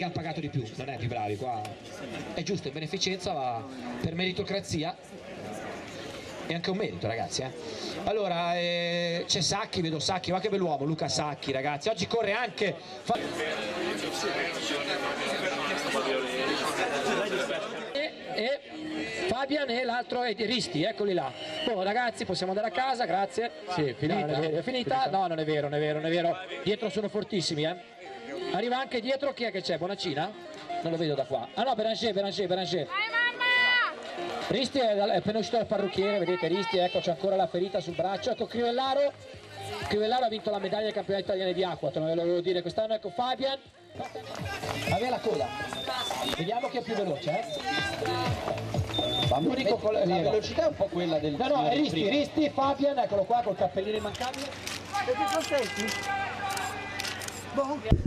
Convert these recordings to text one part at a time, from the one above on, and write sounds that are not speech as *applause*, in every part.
che hanno pagato di più, non è più bravi qua. È giusto, è beneficenza, ma per meritocrazia è anche un merito ragazzi eh. allora eh, c'è Sacchi vedo Sacchi ma che bell'uomo Luca Sacchi ragazzi oggi corre anche fa... e, e Fabian e l'altro è Risti eccoli là oh, ragazzi possiamo andare a casa grazie sì, finita. No, è, è finita? no non è vero non è vero non è vero dietro sono fortissimi eh. Arriva anche dietro chi è che c'è? Bonacina? non lo vedo da qua. Ah no Beranger Beranger Beranger Risti è, appena uscito dal parrucchiere, vedete Risti, ecco c'è ancora la ferita sul braccio, ecco Crivellaro, Crivellaro ha vinto la medaglia del campionato italiano di acqua, te lo volevo dire quest'anno, ecco Fabian, aveva la coda, vediamo chi è più veloce, eh? L'unico con la velocità è un po' quella del... No, no, è Risti, Risti, Fabian, eccolo qua col cappellino immancabile. Siete contenti?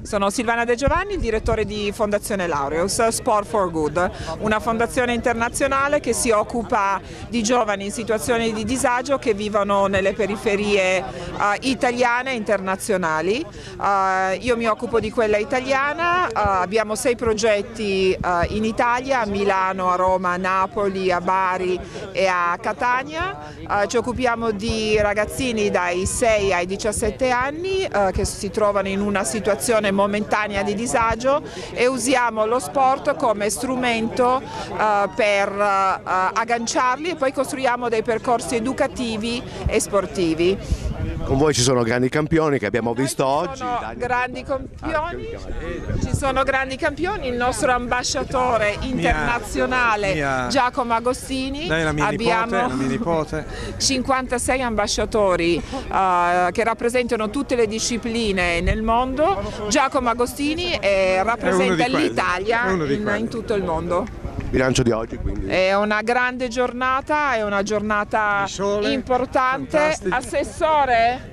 Sono Silvana De Giovanni, direttore di Fondazione Laureus, Sport for Good, una fondazione internazionale che si occupa di giovani in situazioni di disagio che vivono nelle periferie uh, italiane e internazionali. Uh, io mi occupo di quella italiana, uh, abbiamo sei progetti in Italia, a Milano, a Roma, a Napoli, a Bari e a Catania. ci occupiamo di ragazzini dai 6 ai 17 anni che si trovano in una situazione momentanea di disagio e usiamo lo sport come strumento uh, per uh, agganciarli e poi costruiamo dei percorsi educativi e sportivi. Con voi ci sono grandi campioni che abbiamo visto oggi. Sono grandi campioni, ci sono grandi campioni, il nostro ambasciatore internazionale mia, mia, Giacomo Agostini, abbiamo nipote, *laughs* 56 ambasciatori uh, che rappresentano tutte le discipline nel mondo, Giacomo Agostini eh, rappresenta l'Italia in, in tutto il mondo bilancio di oggi quindi? È una grande giornata, è una giornata sole, importante. Fantastico. Assessore,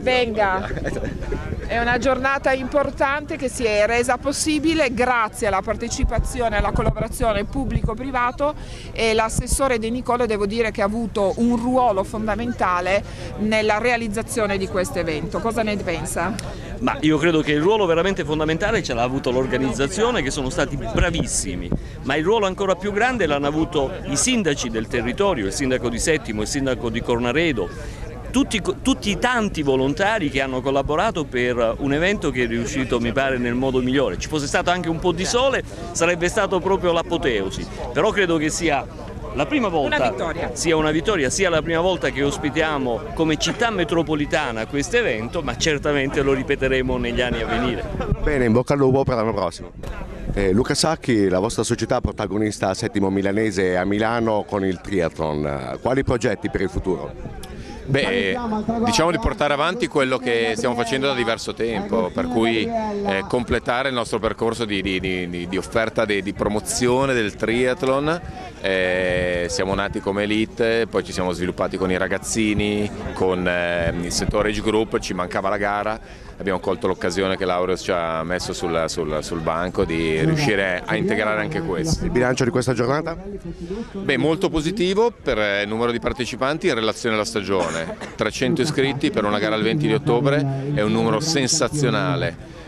venga. *laughs* È una giornata importante che si è resa possibile grazie alla partecipazione e alla collaborazione pubblico-privato e l'assessore De Nicolo devo dire che ha avuto un ruolo fondamentale nella realizzazione di questo evento. Cosa ne pensa? Ma io credo che il ruolo veramente fondamentale ce l'ha avuto l'organizzazione che sono stati bravissimi, ma il ruolo ancora più grande l'hanno avuto i sindaci del territorio, il sindaco di Settimo, il sindaco di Cornaredo, tutti, tutti, i tanti volontari che hanno collaborato per un evento che è riuscito mi pare nel modo migliore. Ci fosse stato anche un po' di sole sarebbe stato proprio l'apoteosi, però credo che sia la prima volta una vittoria. sia una vittoria, sia la prima volta che ospitiamo come città metropolitana questo evento, ma certamente lo ripeteremo negli anni a venire. Bene, in bocca al lupo per l'anno prossimo. Eh, Luca Sacchi, la vostra società protagonista Settimo Milanese a Milano con il triathlon, quali progetti per il futuro? Beh, diciamo di portare avanti quello che stiamo facendo da diverso tempo, per cui eh, completare il nostro percorso di, di, di, di offerta di, promozione del triathlon. Eh, siamo nati come elite, poi ci siamo sviluppati con i ragazzini, con eh, il settore age group, ci mancava la gara abbiamo colto l'occasione che Laureus ci ha messo sul, sul, sul, banco di riuscire a integrare anche questo. Il bilancio di questa giornata? Beh, molto positivo per il numero di partecipanti in relazione alla stagione. 300 iscritti per una gara il 20 di ottobre è un numero sensazionale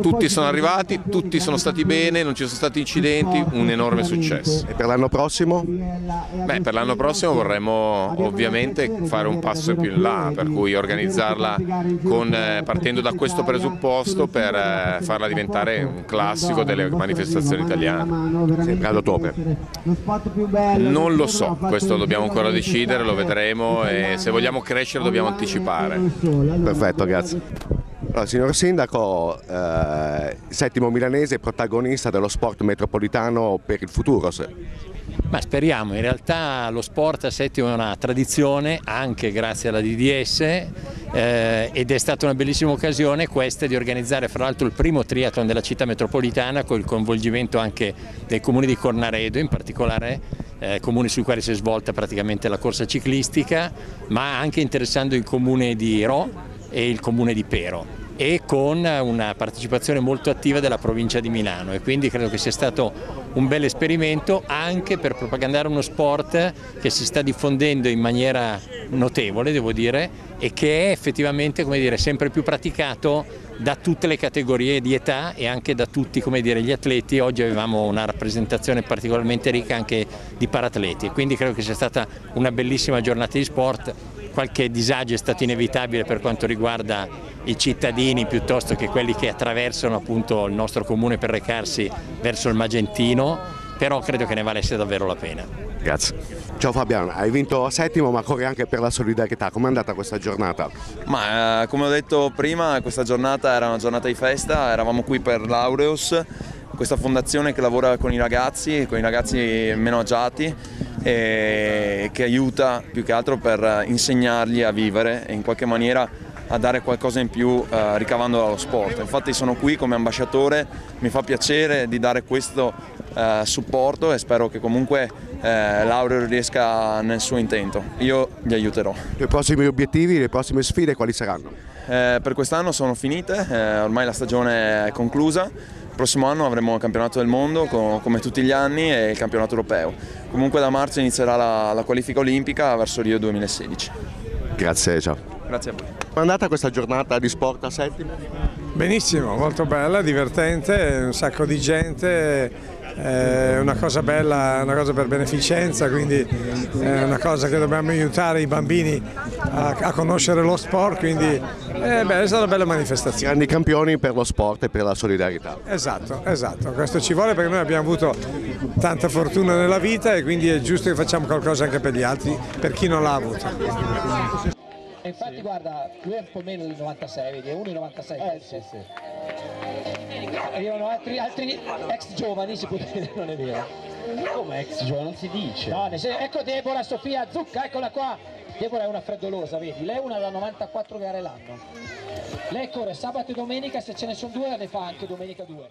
tutti sono arrivati, tutti sono stati bene, non ci sono stati incidenti, un enorme successo. E per l'anno prossimo? Beh, per l'anno prossimo vorremmo ovviamente fare un passo più in là, per cui organizzarla con, eh, partendo da questo presupposto per eh, farla diventare un classico delle manifestazioni italiane. Sempre ad ottobre? Non lo so, questo dobbiamo ancora decidere, lo vedremo e se vogliamo crescere dobbiamo anticipare. Perfetto, grazie. Allora, signor Sindaco, eh, settimo milanese protagonista dello sport metropolitano per il futuro. Ma speriamo, in realtà lo sport a Settimo è una tradizione anche grazie alla DDS eh, ed è stata una bellissima occasione questa di organizzare fra l'altro il primo triathlon della città metropolitana con il coinvolgimento anche del comune di Cornaredo, in particolare eh, comuni sui quali si è svolta praticamente la corsa ciclistica, ma anche interessando il comune di Ro e il comune di Pero e con una partecipazione molto attiva della provincia di Milano e quindi credo che sia stato un bel esperimento anche per propagandare uno sport che si sta diffondendo in maniera notevole devo dire e che è effettivamente dire, sempre più praticato da tutte le categorie di età e anche da tutti dire, gli atleti. Oggi avevamo una rappresentazione particolarmente ricca anche di paratleti, quindi credo che sia stata una bellissima giornata di sport. Qualche disagio è stato inevitabile per quanto riguarda i cittadini piuttosto che quelli che attraversano appunto il nostro comune per recarsi verso il Magentino, però credo che ne valesse davvero la pena. Grazie. Ciao Fabiano, hai vinto settimo ma corri anche per la solidarietà, com'è andata questa giornata? Ma eh, come ho detto prima questa giornata era una giornata di festa, eravamo qui per l'Aureus, questa fondazione che lavora con i ragazzi, con i ragazzi meno agiati e che aiuta più che altro per insegnargli a vivere e in qualche maniera a dare qualcosa in più eh, ricavando dallo sport. Infatti sono qui come ambasciatore, mi fa piacere di dare questo eh, supporto e spero che comunque eh, Laureo riesca nel suo intento. Io gli aiuterò. I prossimi obiettivi, le prossime sfide quali saranno? Eh, per quest'anno sono finite, eh, ormai la stagione è conclusa. Il prossimo anno avremo il campionato del mondo com come tutti gli anni e il campionato europeo. Comunque da marzo inizierà la, la qualifica olimpica verso Rio 2016. Grazie, ciao. Grazie a voi. È andata questa giornata di sport a settimo? Benissimo, molto bella, divertente, un sacco di gente, è una cosa bella, una cosa per beneficenza, quindi è una cosa che dobbiamo aiutare i bambini a, a conoscere lo sport, quindi eh, beh, è stata una bella manifestazione. Grandi campioni per lo sport e per la solidarietà. Esatto, esatto, questo ci vuole perché noi abbiamo avuto tanta fortuna nella vita e quindi è giusto che facciamo qualcosa anche per gli altri, per chi non l'ha avuto. E infatti sì. guarda, lui è un po' meno del 96, vedi, è 1,96. Eh, sì, sì. Arrivano altri, altri, ex giovani, si può dire, non è vero. Come ex giovane? Non si dice. No, ecco Deborah Sofia Zucca, eccola qua. Deborah è una freddolosa, vedi, lei è una da 94 gare l'anno. Lei corre sabato e domenica, se ce ne sono due ne fa anche domenica due.